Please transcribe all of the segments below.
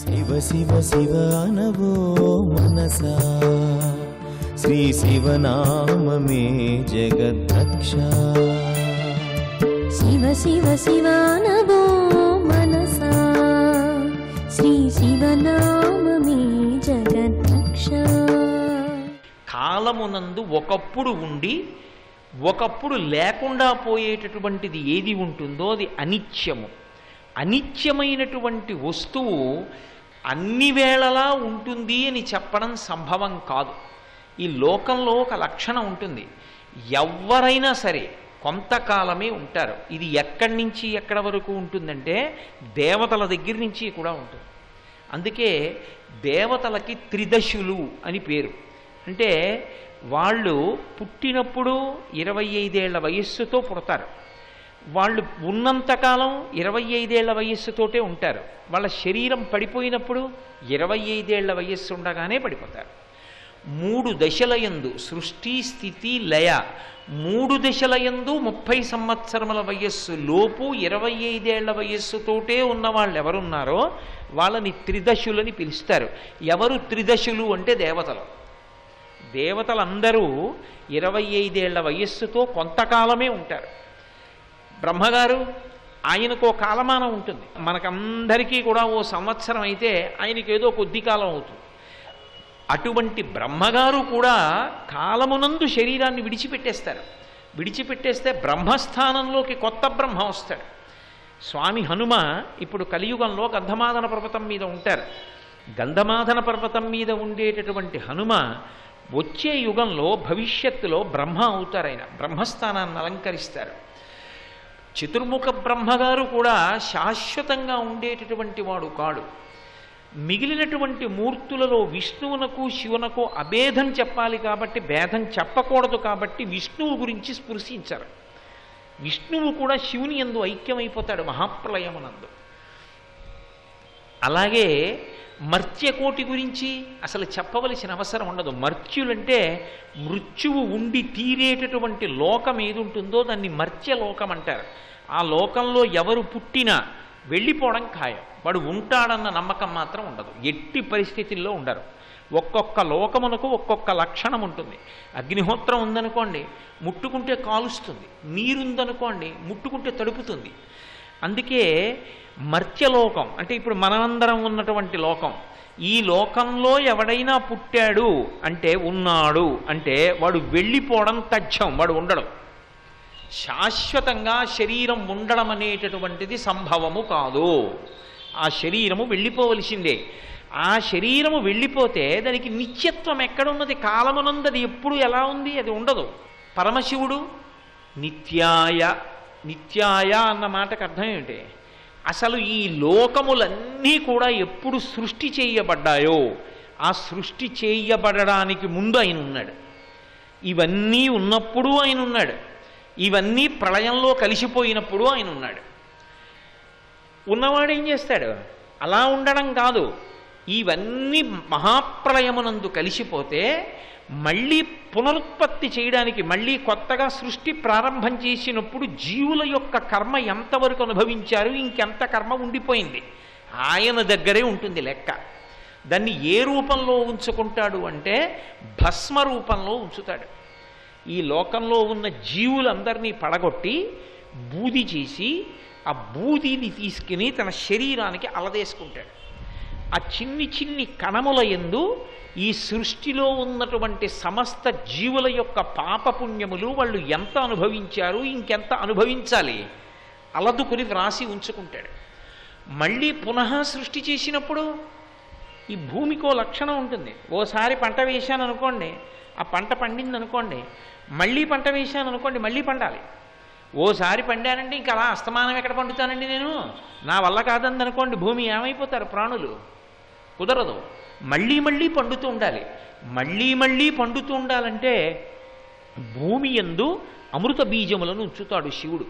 శివ శివ శివ అనవో మనసా? శ్రీ శివనామమే జగద్రక్ష. శివ శివ శివానవో మనసా? శ్రీ శివనామమే జగద్రక్ష. కాలమునందు ఒకప్పుడు ఉండి ఒకప్పుడు లేకుండా పోయేటటువంటిది ఏది ఉంటుందో అది అనిత్యము. అనిత్యమైనటువంటి వస్తువు అన్ని వేళలా ఉంటుంది అని చెప్పడం సంభవం కాదు. ఈ లోకంలో ఒక లక్షణం ఉంటుంది. ఎవరైనా సరే కొంతకాలమే ఉంటారు. ఇది ఎక్కడి నుంచి ఎక్కడ వరకు ఉంటుందంటే దేవతల దగ్గర నుంచి కూడా ఉంటుంది. అందుకే దేవతలకి త్రిదశులు అని పేరు. అంటే వాళ్ళు పుట్టినప్పుడు ఇరవై ఐదేళ్ళ వయస్సుతో పుడతారు. వాళ్ళు ఉన్నంతకాలం ఇరవై ఐదేళ్ళ వయస్సుతోటే ఉంటారు. వాళ్ళ శరీరం పడిపోయినప్పుడు ఇరవై ఐదేళ్ళ వయస్సు ఉండగానే పడిపోతారు. మూడు దశలయందు సృష్టి స్థితి లయ మూడు దశలయందు ముప్పై సంవత్సరముల వయస్సు లోపు ఇరవై ఐదేళ్ళ వయస్సుతోటే ఉన్న వాళ్ళు ఎవరున్నారో వాళ్ళని త్రిదశులని పిలుస్తారు. ఎవరు త్రిదశులు అంటే దేవతలు. దేవతలందరూ ఇరవై ఐదేళ్ళ వయస్సుతో కొంతకాలమే ఉంటారు. బ్రహ్మగారు ఆయనకు ఓ కాలమానం ఉంటుంది. మనకందరికీ కూడా ఓ సంవత్సరం అయితే ఆయనకి ఏదో కొద్ది కాలం అవుతుంది. అటువంటి బ్రహ్మగారు కూడా కాలమునందు శరీరాన్ని విడిచిపెట్టేస్తారు. విడిచిపెట్టేస్తే బ్రహ్మస్థానంలోకి కొత్త బ్రహ్మ వస్తాడు. స్వామి హనుమ ఇప్పుడు కలియుగంలో గంధమాదన పర్వతం మీద ఉంటారు. గంధమాదన పర్వతం మీద ఉండేటటువంటి హనుమ వచ్చే యుగంలో భవిష్యత్తులో బ్రహ్మ అవుతారు ఆయన. బ్రహ్మస్థానాన్ని అలంకరిస్తారు. చతుర్ముఖ బ్రహ్మగారు కూడా శాశ్వతంగా ఉండేటటువంటి వాడు కాడు. మిగిలినటువంటి మూర్తులలో విష్ణువునకు శివునకు అభేదం చెప్పాలి కాబట్టి భేదం చెప్పకూడదు కాబట్టి విష్ణువు గురించి స్పృశించరు. విష్ణువు కూడా శివుని ఎందు ఐక్యమైపోతాడు మహాప్రలయమునందు. అలాగే మర్త్యకోటి గురించి అసలు చెప్పవలసిన అవసరం ఉండదు. మర్త్యులంటే మృత్యువు ఉండి తీరేటటువంటి లోకం ఏది ఉంటుందో దాన్ని మర్త్యలోకం అంటారు. ఆ లోకంలో ఎవరు పుట్టినా వెళ్ళిపోవడం ఖాయం. వాడు ఉంటాడన్న నమ్మకం మాత్రం ఉండదు. ఎట్టి పరిస్థితుల్లో ఉండరు. ఒక్కొక్క లోకమునకు ఒక్కొక్క లక్షణం ఉంటుంది. అగ్నిహోత్రం ఉందనుకోండి ముట్టుకుంటే కాలుస్తుంది. నీరుందనుకోండి ముట్టుకుంటే తడుపుతుంది. అందుకే మర్త్యలోకం అంటే ఇప్పుడు మనమందరం ఉన్నటువంటి లోకం ఈ లోకంలో ఎవడైనా పుట్టాడు అంటే ఉన్నాడు అంటే వాడు వెళ్ళిపోవడం తథ్యం వాడు ఉండడం. శాశ్వతంగా శరీరం ఉండడం అనేటటువంటిది సంభవము కాదు. ఆ శరీరము వెళ్ళిపోవలసిందే. ఆ శరీరము వెళ్ళిపోతే దానికి నిత్యత్వం ఎక్కడున్నది? కాలమునందది ఎప్పుడు ఎలా ఉంది? అది ఉండదు. పరమశివుడు నిత్యాయ నిత్యాయ అన్న మాటకు అర్థం ఏమిటి? అసలు ఈ లోకములన్నీ కూడా ఎప్పుడు సృష్టి చేయబడ్డాయో ఆ సృష్టి చేయబడడానికి ముందు ఆయన ఉన్నాడు. ఇవన్నీ ఉన్నప్పుడు ఆయన ఉన్నాడు. ఇవన్నీ ప్రళయంలో కలిసిపోయినప్పుడు ఆయన ఉన్నాడు. ఉన్నవాడు ఏం చేస్తాడు? అలా ఉండడం కాదు. ఇవన్నీ మహాప్రళయమునందు కలిసిపోతే మళ్ళీ పునరుత్పత్తి చేయడానికి మళ్ళీ కొత్తగా సృష్టి ప్రారంభం చేసినప్పుడు జీవుల యొక్క కర్మ ఎంతవరకు అనుభవించారు ఇంకెంత కర్మ ఉండిపోయింది? ఆయన దగ్గరే ఉంటుంది లెక్క. దాన్ని ఏ రూపంలో ఉంచుకుంటాడు అంటే భస్మ రూపంలో ఉంచుతాడు. ఈ లోకంలో ఉన్న జీవులందరినీ పడగొట్టి బూది చేసి ఆ బూదిని తీసుకుని తన శరీరానికి అలదేసుకుంటాడు. ఆ చిన్ని చిన్ని కణముల ఎందు ఈ సృష్టిలో ఉన్నటువంటి సమస్త జీవుల యొక్క పాపపుణ్యములు వాళ్ళు ఎంత అనుభవించారు ఇంకెంత అనుభవించాలి అలదుకుని వ్రాసి ఉంచుకుంటాడు. మళ్ళీ పునః సృష్టి చేసినప్పుడు ఈ భూమికో లక్షణం ఉంటుంది. ఓసారి పంట వేశాను అనుకోండి ఆ పంట పండింది అనుకోండి మళ్ళీ పంట వేశాను అనుకోండి మళ్ళీ పండాలి. ఓసారి పండానండి ఇంకా అలా అస్తమానం ఎక్కడ పండుతానండి నేను? నా వల్ల కాదంది అనుకోండి భూమి ఏమైపోతారు ప్రాణులు? కుదరదు. మళ్ళీ మళ్ళీ పండుతూ ఉండాలి. మళ్ళీ మళ్ళీ పండుతూ ఉండాలంటే భూమి ఎందు అమృత బీజములను ఉంచుతాడు శివుడు.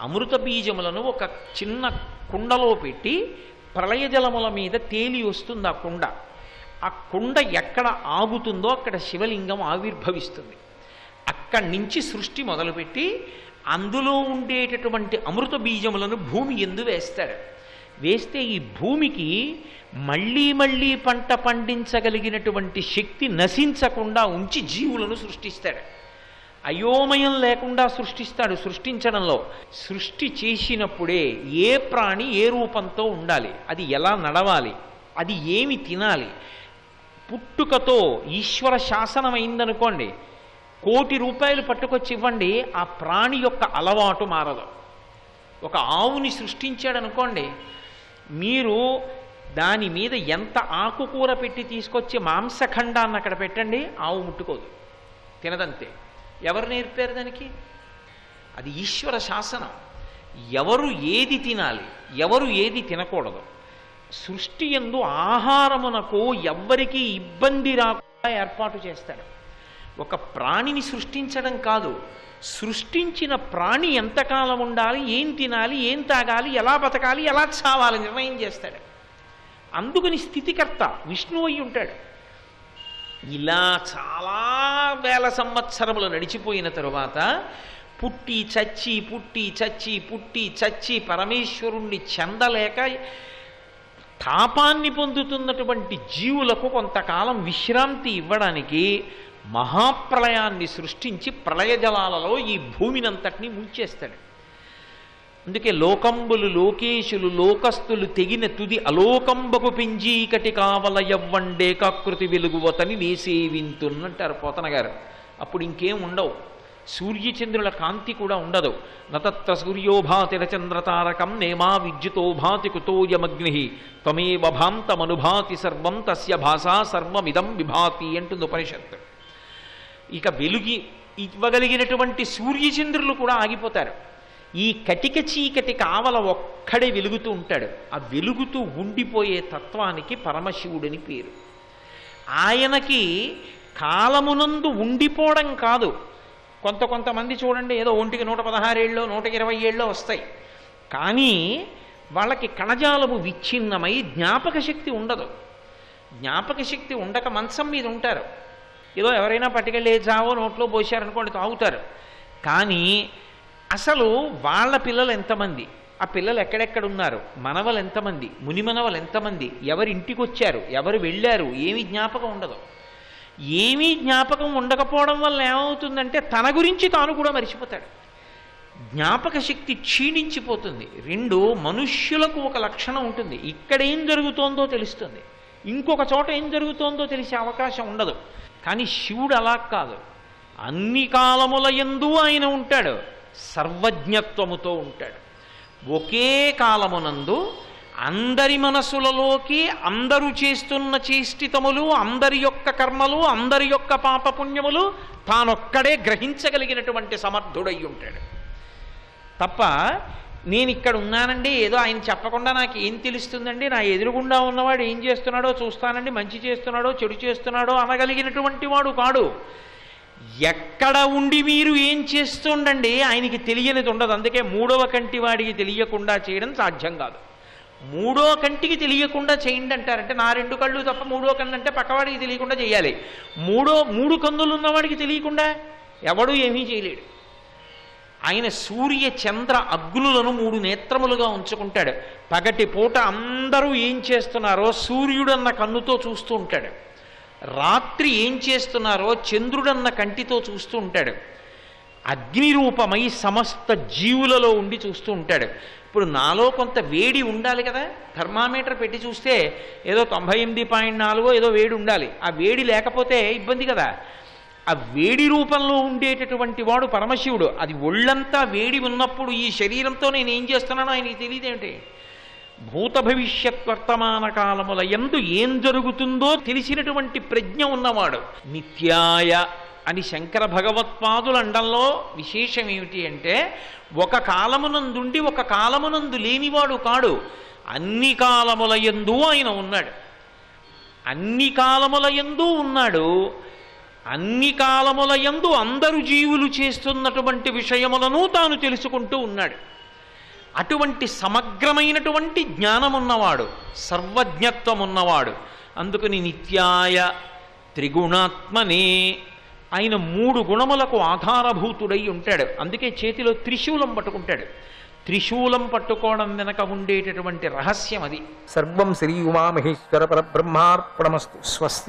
అమృత బీజములను ఒక చిన్న కుండలో పెట్టి ప్రళయ జలముల మీద తేలి వస్తుంది ఆ కుండ. ఆ కుండ ఎక్కడ ఆగుతుందో అక్కడ శివలింగం ఆవిర్భవిస్తుంది. అక్కడి నుంచి సృష్టి మొదలుపెట్టి అందులో ఉండేటటువంటి అమృత బీజములను భూమి ఎందు వేస్తాడు వేస్తే ఈ భూమికి మళ్ళీ మళ్ళీ పంట పండించగలిగినటువంటి శక్తి నశించకుండా ఉంచి జీవులను సృష్టిస్తాడు. అయోమయం లేకుండా సృష్టిస్తాడు సృష్టించడంలో. సృష్టి చేసినప్పుడే ఏ ప్రాణి ఏ రూపంతో ఉండాలి? అది ఎలా నడవాలి? అది ఏమి తినాలి? పుట్టుకతో ఈశ్వర శాసనం అయిందనుకోండి కోటి రూపాయలు పట్టుకొచ్చి ఇవ్వండి ఆ ప్రాణి యొక్క అలవాటు మారదు. ఒక ఆవుని సృష్టించాడనుకోండి మీరు దాని మీద ఎంత ఆకుకూర పెట్టి తీసుకొచ్చి మాంసఖండాన్ని అక్కడ పెట్టండి ఆవు ముట్టుకోదు. తినదంతే. ఎవరు నేర్పారు దానికి? అది ఈశ్వర శాసనం. ఎవరు ఏది తినాలి ఎవరు ఏది తినకూడదు. సృష్టి ఎందు ఆహారమునకు ఎవ్వరికీ ఇబ్బంది రాకుండా ఏర్పాటు చేస్తాడు. ఒక ప్రాణిని సృష్టించడం కాదు సృష్టించిన ప్రాణి ఎంతకాలం ఉండాలి ఏం తినాలి ఏం తాగాలి ఎలా బతకాలి ఎలా చావాలి నిర్ణయం చేస్తాడు. అందుకని స్థితికర్త విష్ణువు అయి ఉంటాడు. ఇలా చాలా వేల సంవత్సరములు నడిచిపోయిన తరువాత పుట్టి చచ్చి పుట్టి చచ్చి పుట్టి చచ్చి పరమేశ్వరుణ్ణి చెందలేక తాపాన్ని పొందుతున్నటువంటి జీవులకు కొంతకాలం విశ్రాంతి ఇవ్వడానికి మహాప్రళయాన్ని సృష్టించి ప్రళయ జలాలలో ఈ భూమినంతటినీ ముంచేస్తాడు. అందుకే లోకంబులు లోకేశులు లోకస్తులు తెగిన తుది అలోకంబకు పింజీకటి కావల ఎవ్వండే కాకృతి వెలుగువతని నేసేవింతున్నంటారు పోతన గారు. అప్పుడు ఇంకేం ఉండవు. సూర్యచంద్రుల కాంతి కూడా ఉండదు. నతత్ర సూర్యోభాతిరచంద్రతారకం నేమా విద్యుతో భాతి కుతోయమగ్ని. త్వమేవ భాంతమనుభాతి సర్వం తస్య భాషా సర్వమిదం విభాతి అంటుంది ఉపనిషత్తు. ఇక వెలుగి ఇవ్వగలిగినటువంటి సూర్యచంద్రులు కూడా ఆగిపోతారు. ఈ కటిక చీకటి కావల ఒక్కడే వెలుగుతూ ఉంటాడు. ఆ వెలుగుతూ ఉండిపోయే తత్వానికి పరమశివుడని పేరు. ఆయనకి కాలమునందు ఉండిపోవడం కాదు. కొంత కొంతమంది చూడండి ఏదో ఒంటికి నూట పదహారేళ్ళు నూట ఇరవై ఏళ్ళలో వస్తాయి. కానీ వాళ్ళకి కణజాలము విచ్ఛిన్నమై జ్ఞాపక శక్తి ఉండదు. జ్ఞాపక శక్తి ఉండక మంచం మీద ఉంటారు. ఏదో ఎవరైనా పట్టుకెళ్ళే జావో నోట్లో పోసారనుకోండి తాగుతారు. కానీ అసలు వాళ్ళ పిల్లలు ఎంతమంది? ఆ పిల్లలు ఎక్కడెక్కడ ఉన్నారు మనవలు ఎంతమంది? ముని మనవలు ఎంతమంది? ఎవరి ఇంటికి వచ్చారు ఎవరు వెళ్ళారు? ఏమి జ్ఞాపకం ఉండదు. ఏమీ జ్ఞాపకం ఉండకపోవడం వల్ల ఏమవుతుందంటే తన గురించి తాను కూడా మర్చిపోతాడు. జ్ఞాపక శక్తి క్షీణించిపోతుంది. రెండు మనుష్యులకు ఒక లక్షణం ఉంటుంది. ఇక్కడ ఏం జరుగుతోందో తెలుస్తుంది. ఇంకొక చోట ఏం జరుగుతోందో తెలిసే అవకాశం ఉండదు. కానీ శివుడు అలా కాదు. అన్ని కాలముల ఎందు ఆయన ఉంటాడు. సర్వజ్ఞత్వముతో ఉంటాడు. ఒకే కాలమునందు అందరి మనసులలోకి అందరూ చేస్తున్న చేష్టితములు అందరి యొక్క కర్మలు అందరి యొక్క పాపపుణ్యములు తానొక్కడే గ్రహించగలిగినటువంటి సమర్థుడై ఉంటాడు. తప్ప నేను ఇక్కడ ఉన్నానండి ఏదో ఆయన చెప్పకుండా నాకు ఏం తెలుస్తుందండి? నా ఎదురుగుండా ఉన్నవాడు ఏం చేస్తున్నాడో చూస్తానండి మంచి చేస్తున్నాడో చెడు చేస్తున్నాడో అనగలిగినటువంటి వాడు కాడు. ఎక్కడ ఉండి మీరు ఏం చేస్తుండండి? ఆయనకి తెలియనిది ఉండదు. అందుకే మూడవ కంటి వాడికి తెలియకుండా చేయడం సాధ్యం కాదు. మూడో కంటికి తెలియకుండా చేయండి అంటారంటే నా రెండు కళ్ళు తప్ప మూడో కన్ను అంటే పక్కవాడికి తెలియకుండా చేయాలి. మూడో మూడు కన్నులు ఉన్నవాడికి తెలియకుండా ఎవడు ఏమీ చేయలేడు. ఆయన సూర్య చంద్ర అగ్నులను మూడు నేత్రములుగా ఉంచుకుంటాడు. పగటి పూట అందరూ ఏం చేస్తున్నారో సూర్యుడన్న కన్నుతో చూస్తూ ఉంటాడు. రాత్రి ఏం చేస్తున్నారో చంద్రుడన్న కంటితో చూస్తూ ఉంటాడు. అగ్నిరూపమై సమస్త జీవులలో ఉండి చూస్తూ ఉంటాడు. ఇప్పుడు నాలో కొంత వేడి ఉండాలి కదా? థర్మామీటర్ పెట్టి చూస్తే ఏదో తొంభై ఎనిమిది పాయింట్ నాలుగో ఏదో వేడి ఉండాలి. ఆ వేడి లేకపోతే ఇబ్బంది కదా? ఆ వేడి రూపంలో ఉండేటటువంటి వాడు పరమశివుడు. అది ఒళ్ళంతా వేడి ఉన్నప్పుడు ఈ శరీరంతో నేను ఏం చేస్తున్నానో ఆయనకి తెలియదేమిటి? భూత భవిష్యత్ వర్తమాన కాలముల ఎందు ఏం జరుగుతుందో తెలిసినటువంటి ప్రజ్ఞ ఉన్నవాడు. నిత్యాయ అని శంకర భగవత్పాదుల అండంలో విశేషం ఏమిటి అంటే ఒక కాలమునందుండి ఒక కాలమునందు లేనివాడు కాడు. అన్ని కాలముల ఎందు ఆయన ఉన్నాడు. అన్ని కాలముల ఎందు ఉన్నాడు. అన్ని కాలముల యందు అందరు జీవులు చేస్తున్నటువంటి విషయములను తాను తెలుసుకుంటూ ఉన్నాడు. అటువంటి సమగ్రమైనటువంటి జ్ఞానం ఉన్నవాడు సర్వజ్ఞత్వం ఉన్నవాడు అందుకని నిత్యాయ త్రిగుణాత్మనే ఆయన మూడు గుణములకు ఆధారభూతుడై ఉంటాడు. అందుకే చేతిలో త్రిశూలం పట్టుకుంటాడు. త్రిశూలం పట్టుకోవడం వెనక ఉండేటటువంటి రహస్యం అది. సర్వం శ్రీ ఉమామహేశ్వర పరబ్రహ్మార్పణమస్తు. స్వస్తి.